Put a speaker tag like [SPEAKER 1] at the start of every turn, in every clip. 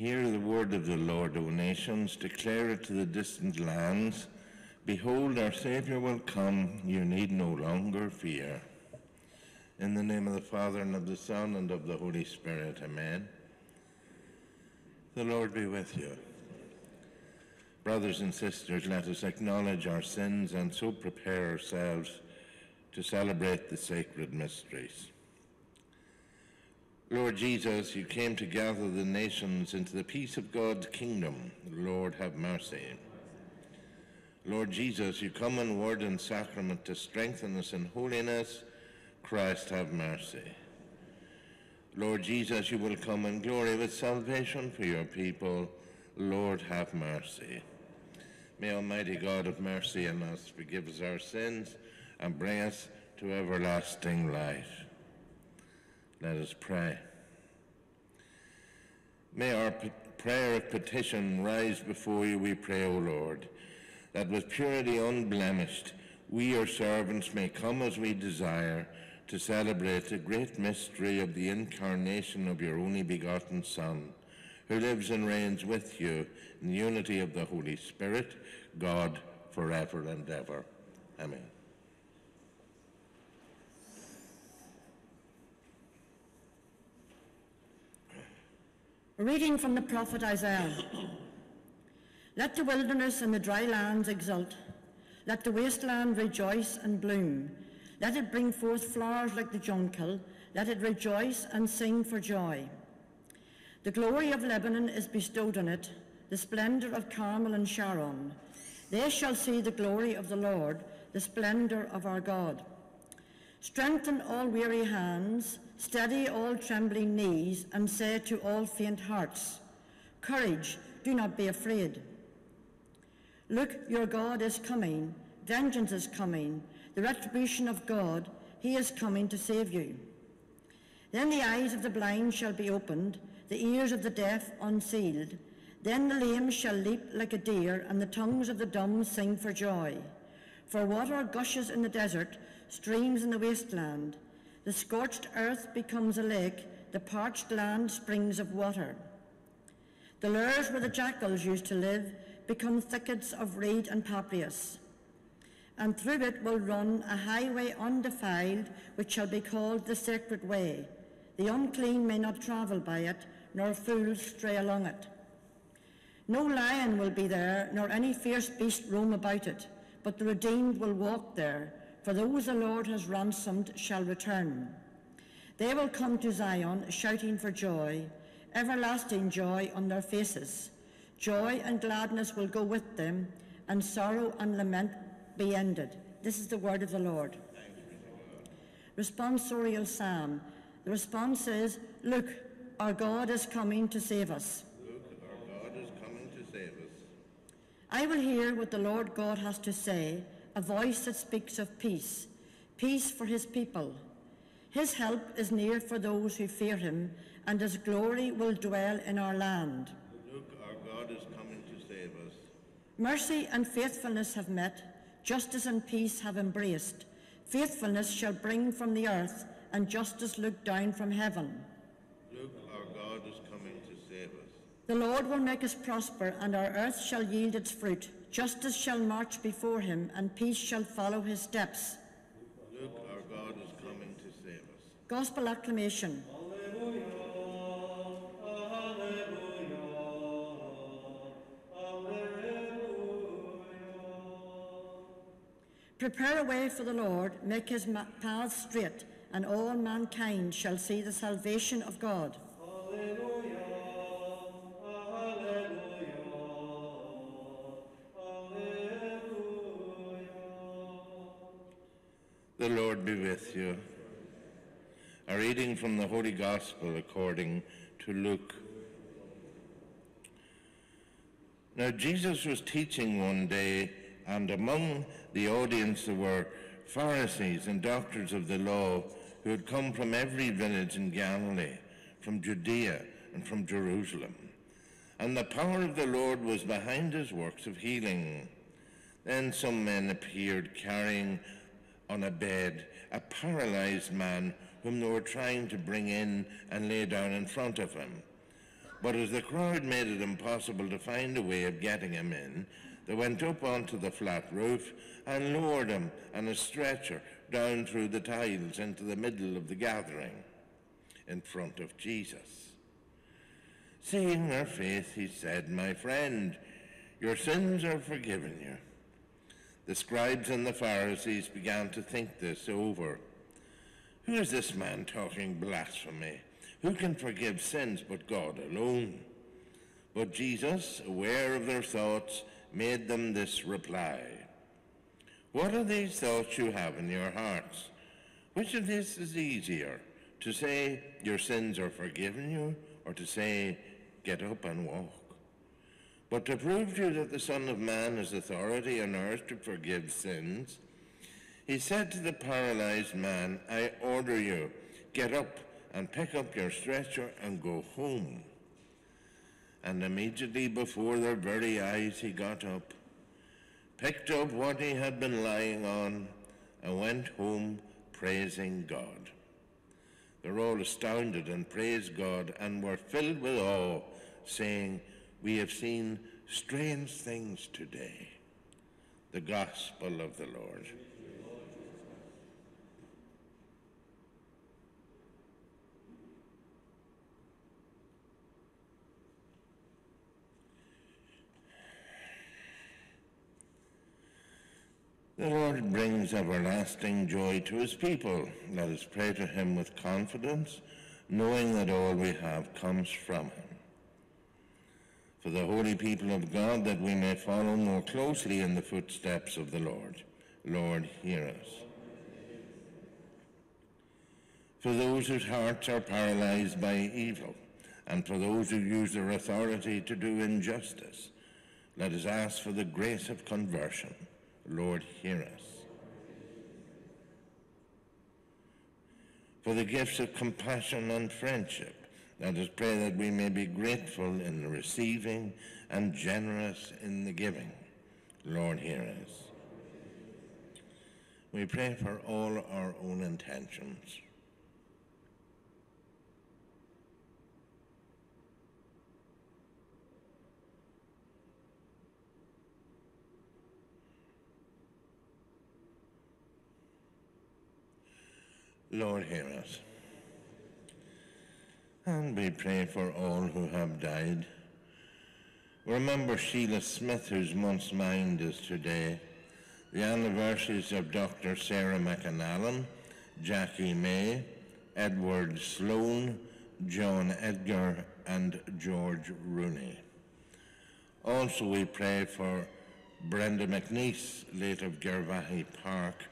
[SPEAKER 1] Hear the word of the Lord, O nations, declare it to the distant lands. Behold, our Saviour will come, you need no longer fear. In the name of the Father, and of the Son, and of the Holy Spirit, amen. The Lord be with you. Brothers and sisters, let us acknowledge our sins and so prepare ourselves to celebrate the sacred mysteries. Lord Jesus, you came to gather the nations into the peace of God's kingdom. Lord, have mercy. Lord Jesus, you come in word and sacrament to strengthen us in holiness. Christ, have mercy. Lord Jesus, you will come in glory with salvation for your people. Lord, have mercy. May Almighty God have mercy on us forgive us our sins and bring us to everlasting life. Let us pray. May our prayer of petition rise before you, we pray, O Lord, that with purity unblemished, we, your servants, may come as we desire to celebrate the great mystery of the incarnation of your only begotten Son, who lives and reigns with you in the unity of the Holy Spirit, God, forever and ever. Amen.
[SPEAKER 2] Reading from the prophet Isaiah. Let the wilderness and the dry lands exult. Let the wasteland rejoice and bloom. Let it bring forth flowers like the jonquil. Let it rejoice and sing for joy. The glory of Lebanon is bestowed on it, the splendor of Carmel and Sharon. They shall see the glory of the Lord, the splendor of our God. Strengthen all weary hands, steady all trembling knees, and say to all faint hearts, Courage, do not be afraid. Look, your God is coming, vengeance is coming, the retribution of God, he is coming to save you. Then the eyes of the blind shall be opened, the ears of the deaf unsealed. Then the lame shall leap like a deer, and the tongues of the dumb sing for joy. For water gushes in the desert, streams in the wasteland. The scorched earth becomes a lake, the parched land springs of water. The lairs where the jackals used to live become thickets of reed and papyrus. And through it will run a highway undefiled, which shall be called the sacred way. The unclean may not travel by it, nor fools stray along it. No lion will be there, nor any fierce beast roam about it but the redeemed will walk there, for those the Lord has ransomed shall return. They will come to Zion shouting for joy, everlasting joy on their faces. Joy and gladness will go with them, and sorrow and lament be ended. This is the word of the Lord. Responsorial Psalm. The response is, Look, our God is coming to save us. Look, our God is coming to save us. I will hear what the Lord God has to say, a voice that speaks of peace, peace for his people. His help is near for those who fear him, and his glory will dwell in our land.
[SPEAKER 1] Look, our God is coming to save us.
[SPEAKER 2] Mercy and faithfulness have met, justice and peace have embraced. Faithfulness shall bring from the earth, and justice look down from heaven.
[SPEAKER 1] Look, our God is coming to save us.
[SPEAKER 2] The Lord will make us prosper, and our earth shall yield its fruit. Justice shall march before him, and peace shall follow his steps.
[SPEAKER 1] Look, our God is coming to save us.
[SPEAKER 2] Gospel acclamation. Prepare a way for the Lord, make his path straight, and all mankind shall see the salvation of God.
[SPEAKER 1] The be with you. A reading from the Holy Gospel according to Luke. Now Jesus was teaching one day, and among the audience there were Pharisees and doctors of the law who had come from every village in Galilee, from Judea and from Jerusalem. And the power of the Lord was behind his works of healing. Then some men appeared carrying on a bed a paralyzed man whom they were trying to bring in and lay down in front of him. But as the crowd made it impossible to find a way of getting him in, they went up onto the flat roof and lowered him on a stretcher down through the tiles into the middle of the gathering in front of Jesus. Seeing their faith, he said, My friend, your sins are forgiven you. The scribes and the Pharisees began to think this over. Who is this man talking blasphemy? Who can forgive sins but God alone? But Jesus, aware of their thoughts, made them this reply. What are these thoughts you have in your hearts? Which of this is easier, to say your sins are forgiven you, or to say get up and walk? But to prove to you that the Son of Man has authority on earth to forgive sins, he said to the paralyzed man, I order you, get up and pick up your stretcher and go home. And immediately before their very eyes he got up, picked up what he had been lying on, and went home praising God. They were all astounded and praised God and were filled with awe, saying, We have seen strange things today. The Gospel of the Lord. The Lord brings everlasting joy to his people. Let us pray to him with confidence, knowing that all we have comes from him. For the holy people of God, that we may follow more closely in the footsteps of the Lord. Lord, hear us. For those whose hearts are paralyzed by evil, and for those who use their authority to do injustice, let us ask for the grace of conversion. Lord, hear us. For the gifts of compassion and friendship, let us pray that we may be grateful in the receiving and generous in the giving. Lord, hear us. We pray for all our own intentions. Lord, hear us. And we pray for all who have died. Remember Sheila Smith, whose month's mind is today. The anniversaries of Dr. Sarah McAnallen, Jackie May, Edward Sloan, John Edgar, and George Rooney. Also, we pray for Brenda McNeese, late of Garvaghy Park,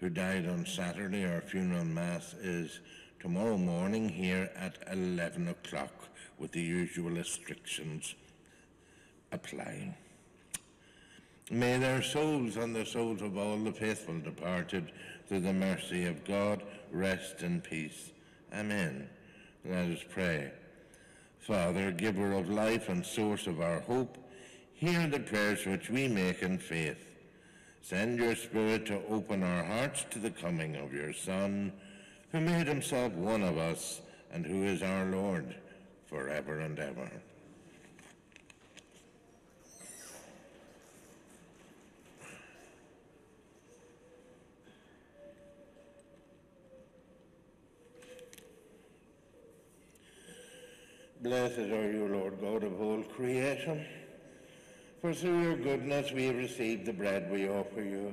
[SPEAKER 1] who died on Saturday. Our funeral mass is tomorrow morning here at 11 o'clock with the usual restrictions applying. May their souls and the souls of all the faithful departed through the mercy of God rest in peace. Amen. Let us pray. Father, giver of life and source of our hope, hear the prayers which we make in faith Send your Spirit to open our hearts to the coming of your Son, who made himself one of us and who is our Lord forever and ever. Blessed are you, Lord God of all creation. For through your goodness we have received the bread we offer you.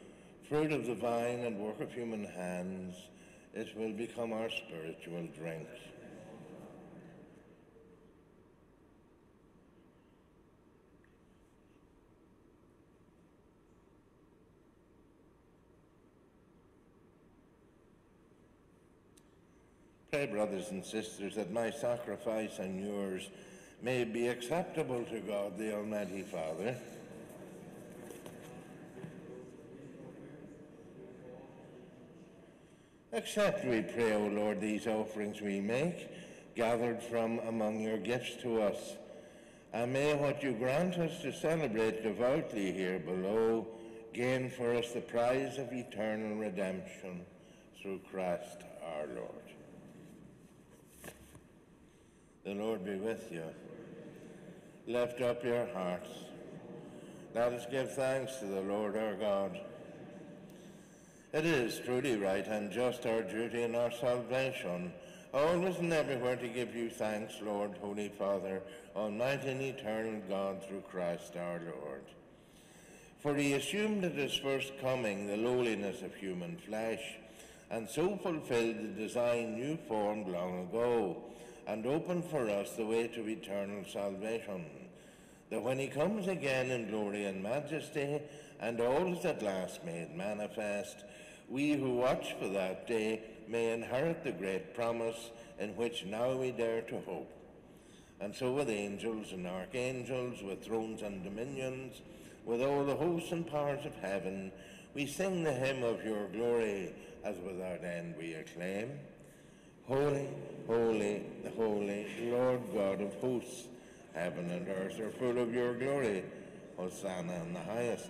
[SPEAKER 1] fruit of the vine and work of human hands. It will become our spiritual drink. Pray, brothers and sisters, that my sacrifice and yours may be acceptable to God the Almighty Father. Accept, we pray, O Lord, these offerings we make, gathered from among your gifts to us. And may what you grant us to celebrate devoutly here below gain for us the prize of eternal redemption through Christ our Lord. The Lord be with you. Lift up your hearts. Let us give thanks to the Lord our God. It is truly right and just our duty and our salvation, always and everywhere to give you thanks, Lord, Holy Father, Almighty and eternal God, through Christ our Lord. For he assumed at his first coming the lowliness of human flesh, and so fulfilled the design you formed long ago, and opened for us the way to eternal salvation, that when he comes again in glory and majesty, and all is at last made manifest, we who watch for that day may inherit the great promise in which now we dare to hope. And so with angels and archangels, with thrones and dominions, with all the hosts and powers of heaven, we sing the hymn of your glory, as without end we acclaim. Holy, holy, the holy, Lord God of hosts, heaven and earth are full of your glory. Hosanna in the highest.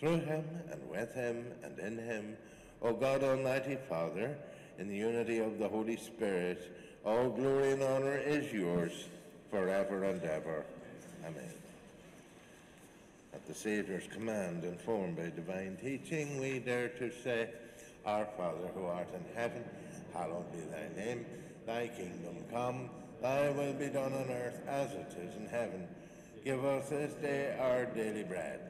[SPEAKER 1] through him and with him and in him, O God Almighty Father, in the unity of the Holy Spirit, all glory and honor is yours forever and ever. Amen. At the Saviour's command, informed by divine teaching, we dare to say, Our Father who art in heaven, hallowed be thy name. Thy kingdom come, thy will be done on earth as it is in heaven. Give us this day our daily bread,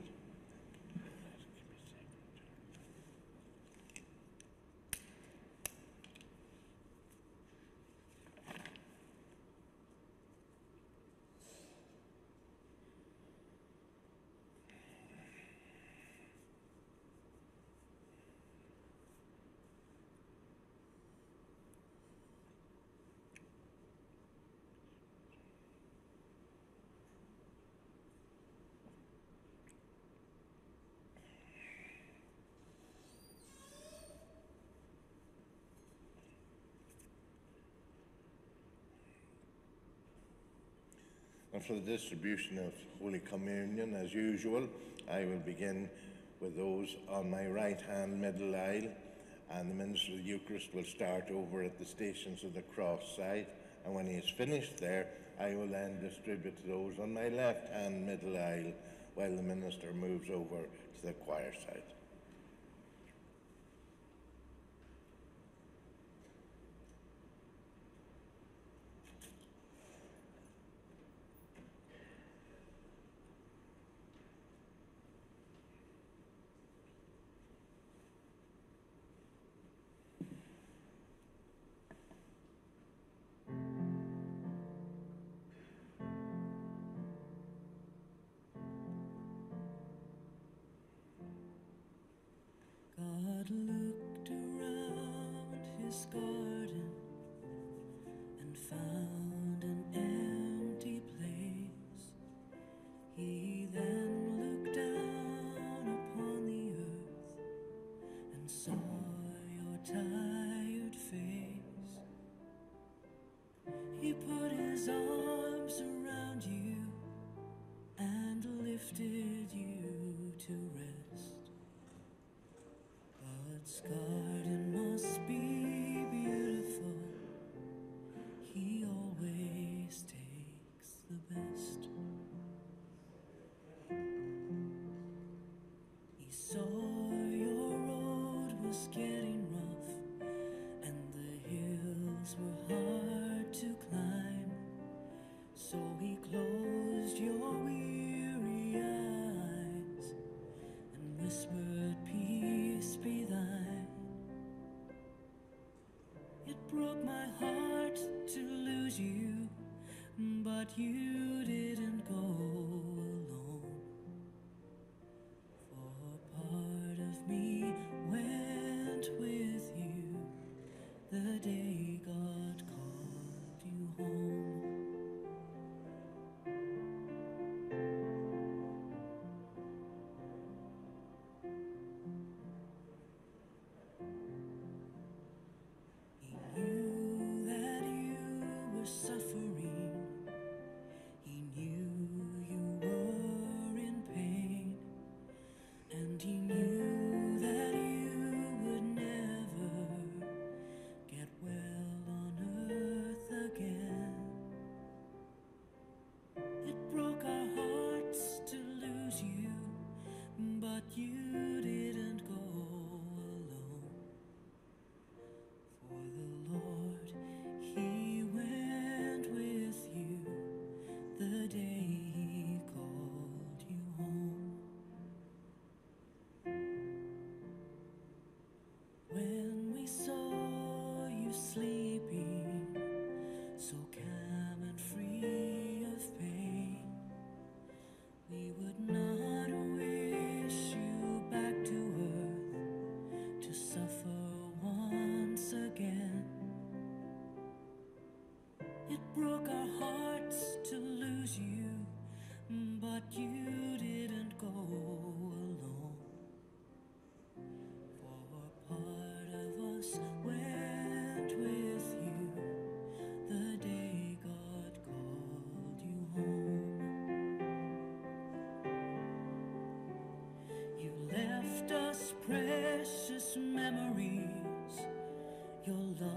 [SPEAKER 1] For the distribution of Holy Communion, as usual, I will begin with those on my right hand middle aisle, and the minister of the Eucharist will start over at the Stations of the Cross side. And when he is finished there, I will then distribute those on my left hand middle aisle while the minister moves over to the choir side.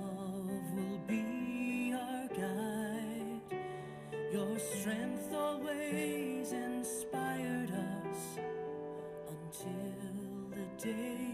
[SPEAKER 3] Love will be our guide. Your strength always inspired us until the day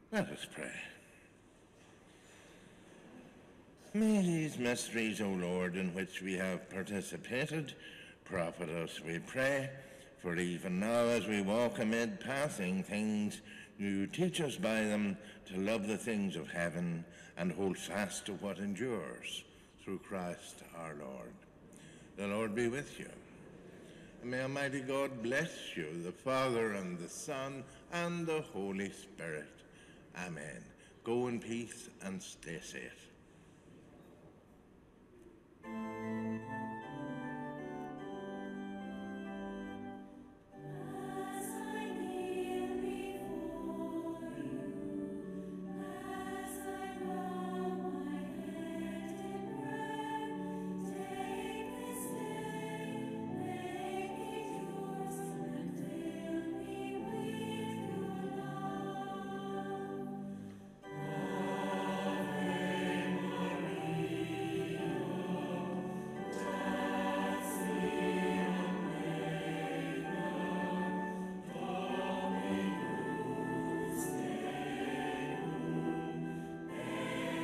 [SPEAKER 1] Let us pray. May these mysteries, O Lord, in which we have participated, profit us, we pray, for even now as we walk amid passing things, you teach us by them to love the things of heaven and hold fast to what endures, through Christ our Lord. The Lord be with you. And may Almighty God bless you, the Father and the Son and the Holy Spirit. Amen. Go in peace and stay safe.